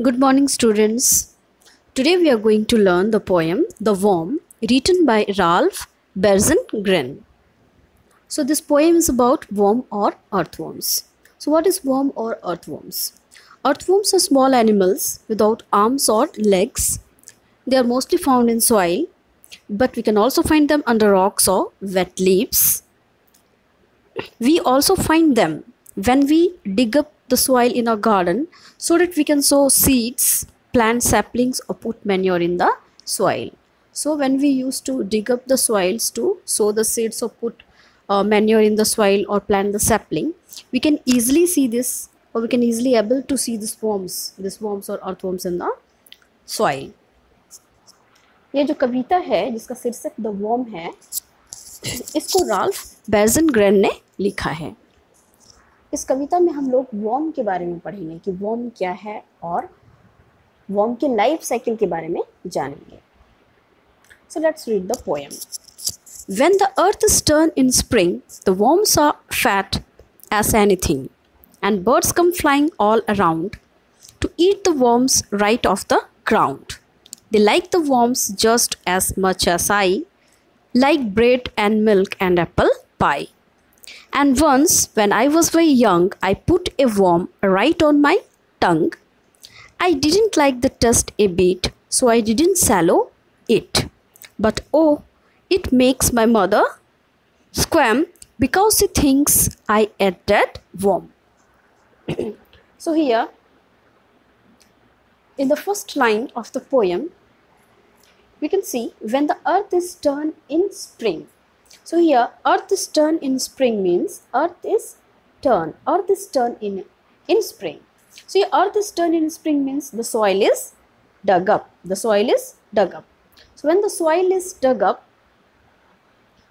Good morning, students. Today we are going to learn the poem The Worm, written by Ralph Bergengren. So, this poem is about worm or earthworms. So, what is worm or earthworms? Earthworms are small animals without arms or legs. They are mostly found in soil, but we can also find them under rocks or wet leaves. We also find them when we dig up the soil in our garden so that we can sow seeds, plant saplings, or put manure in the soil. So, when we used to dig up the soils to sow the seeds or put uh, manure in the soil or plant the sapling, we can easily see this or we can easily able to see these worms, these worms or earthworms in the soil. ये जो कविता है जिसका शीर्षक the warm है इसको Ralph basin grain ने लिखा है इस कविता में हम लोग वॉम के बारे में पढ़ेंगे कि वॉम क्या है और वॉम के लाइफ साइकिल के बारे में जानेंगे। So let's read the poem when the earth turn in spring the worms are fat as anything and birds come flying all around to eat the worms right off the ground they like the worms just as much as I like bread and milk and apple pie And once, when I was very young, I put a worm right on my tongue. I didn't like the taste a bit, so I didn't swallow it. But oh, it makes my mother squirm because she thinks I ate that worm. so, here, in the first line of the poem, we can see when the earth is turned in spring. So here earth is turned in spring means earth is turned. Earth is turned in in spring. So here earth is turned in spring means the soil is dug up. The soil is dug up. So when the soil is dug up,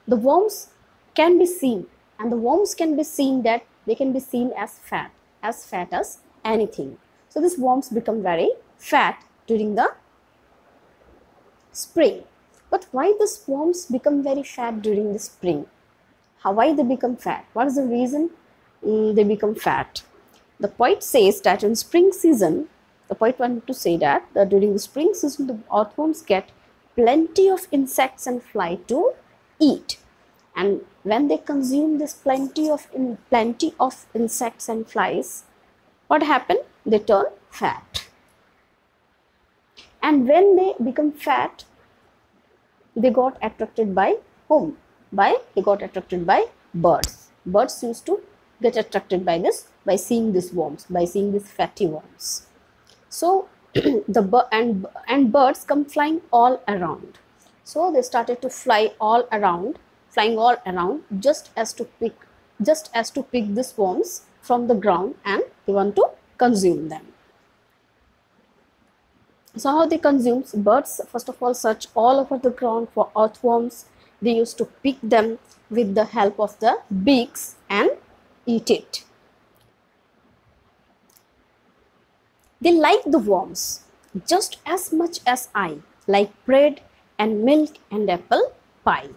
the worms can be seen and the worms can be seen that they can be seen as fat, as fat as anything. So these worms become very fat during the spring. But why the swarms become very fat during the spring? How why they become fat? What is the reason mm, they become fat? The poet says that in spring season, the poet wanted to say that, that during the spring season the earthworms get plenty of insects and fly to eat. And when they consume this plenty of in, plenty of insects and flies, what happen? They turn fat. And when they become fat, they got attracted by whom? By they got attracted by birds. Birds used to get attracted by this by seeing these worms, by seeing these fatty worms. So the and and birds come flying all around. So they started to fly all around, flying all around, just as to pick, just as to pick these worms from the ground, and they want to consume them. So how they consume birds first of all search all over the ground for earthworms. They used to pick them with the help of the beaks and eat it. They like the worms just as much as I like bread and milk and apple pie.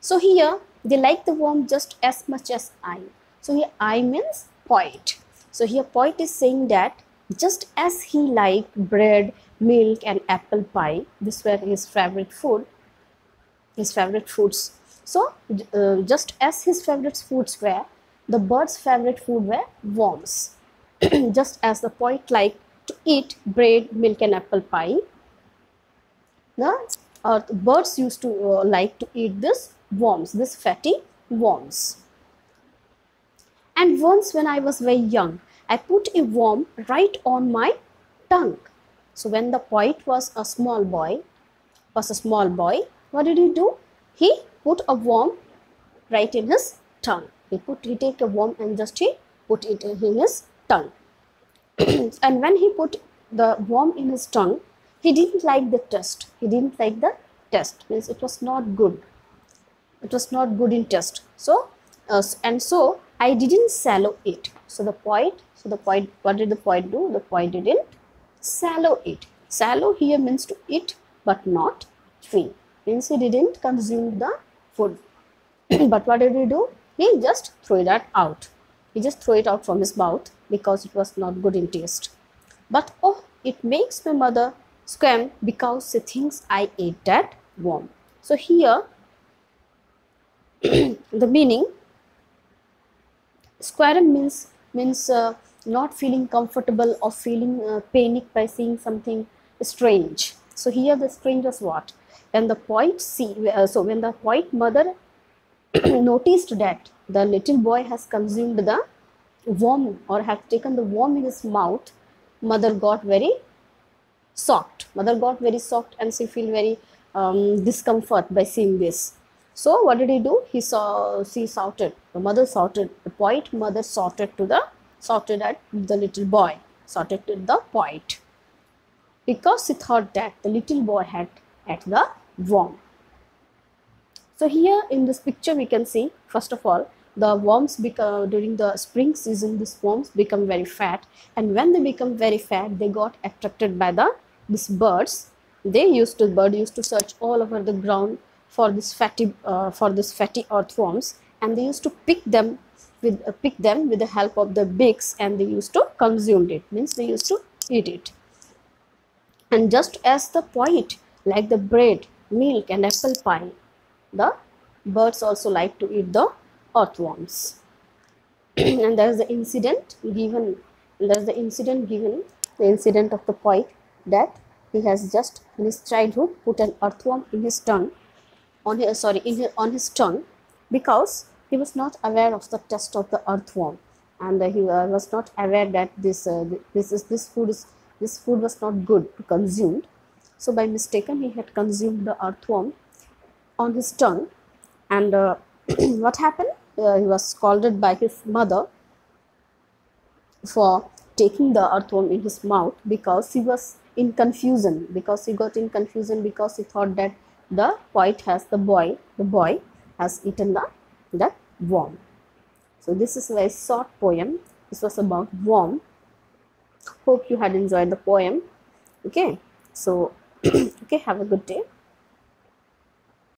So here they like the worm just as much as I. So here I means poet. So here poet is saying that just as he liked bread, milk and apple pie, this were his favorite food, his favorite foods. So uh, just as his favorite foods were, the bird's favorite food were worms. just as the poet liked to eat bread, milk and apple pie, the uh, birds used to uh, like to eat this worms, this fatty worms. And once when I was very young, I put a worm right on my tongue. So when the poet was a small boy, was a small boy, what did he do? He put a worm right in his tongue. He put he take a worm and just he put it in his tongue. and when he put the worm in his tongue, he didn't like the test. He didn't like the test. Means it was not good. It was not good in test. So uh, and so I didn't swallow it. So the poet, so the poet, what did the poet do? The poet didn't swallow it. Sallow here means to eat but not chew. Means he didn't consume the food. but what did he do? He just threw that out. He just threw it out from his mouth because it was not good in taste. But oh, it makes my mother squirm because she thinks I ate that worm. So here the meaning squirm means means uh, not feeling comfortable or feeling uh, panic by seeing something strange. So here the strange was what? When the poet see uh, so when the poet mother noticed that the little boy has consumed the worm or has taken the worm in his mouth, mother got very shocked. Mother got very shocked and she feel very um, discomfort by seeing this. So what did he do? He saw, she shouted. The mother shouted. The poet mother shouted to the shouted at the little boy. Shouted to the poet because he thought that the little boy had at the worm. So here in this picture we can see first of all the worms become during the spring season these worms become very fat and when they become very fat they got attracted by the these birds they used to bird used to search all over the ground for this fatty uh, for this fatty earthworms and they used to pick them with uh, pick them with the help of the beaks and they used to consume it means they used to eat it. And just as the poet like the bread milk and apple pie the birds also like to eat the earthworms. And there is the incident given there is the incident given the incident of the poet that he has just in his childhood put an earthworm in his tongue on his sorry in his, on his tongue because he was not aware of the taste of the earthworm. And he uh, was not aware that this uh, this is this food is this food was not good to consume. So by mistaken he had consumed the earthworm on his tongue. And uh, what happened? Uh, he was scolded by his mother for taking the earthworm in his mouth because he was in confusion because he got in confusion because he thought that the poet has the boy the boy has eaten the the worm. So this is a very short poem. This was about worm. Hope you had enjoyed the poem. Okay. So okay have a good day